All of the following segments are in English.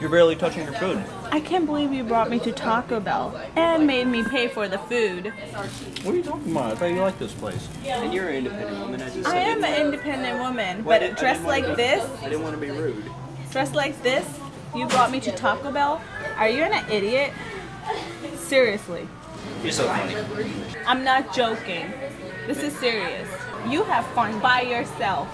You're barely touching your food. I can't believe you brought me to Taco Bell and made me pay for the food. What are you talking about? I thought you liked this place. And you're an independent woman. I just I said am an independent woman, Well, I but didn't- I dressed didn't wanna like this, I didn't want to be rude. dressed like this, you brought me to Taco Bell? Are you an idiot? Seriously. You're so funny. I'm not joking. This is serious. You have fun by yourself.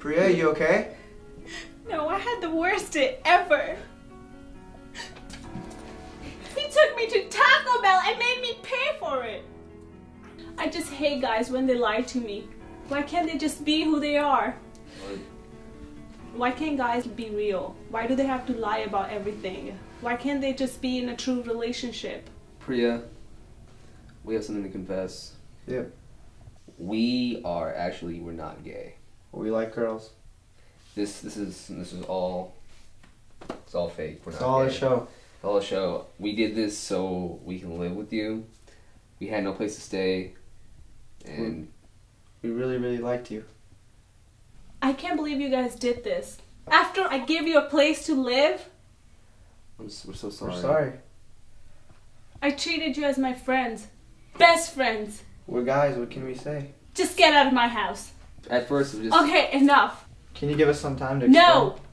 Priya, are you okay? No, I had the worst day ever. He took me to Taco Bell and made me pay for it. I just hate guys when they lie to me. Why can't they just be who they are? Why can't guys be real? Why do they have to lie about everything? Why can't they just be in a true relationship? Priya, we have something to confess. Yep. We are actually we're not gay. We like girls. This this is this is all it's all fake. We're It's not all a show. It's all a show. We did this so we can live with you. We had no place to stay, and We really, really liked you. I can't believe you guys did this. After I gave you a place to live, I'm s we're so sorry. We're sorry. I treated you as my friends. Best friends. We're guys. What can we say? Just get out of my house. At first, it was just Okay, enough. Can you give us some time to No! explain?